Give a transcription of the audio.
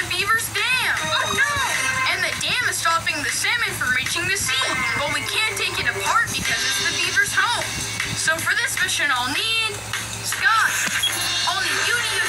the Beaver's dam. Oh no! And the dam is stopping the salmon from reaching the sea. But we can't take it apart because it's the Beaver's home. So for this mission, I'll need Scott. I'll need you